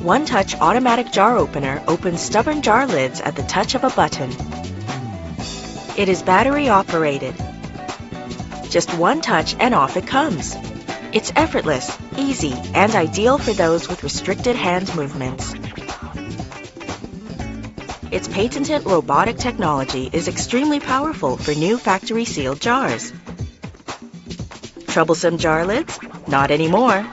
one-touch automatic jar opener opens stubborn jar lids at the touch of a button. It is battery operated. Just one touch and off it comes. It's effortless, easy, and ideal for those with restricted hand movements. Its patented robotic technology is extremely powerful for new factory sealed jars. Troublesome jar lids? Not anymore.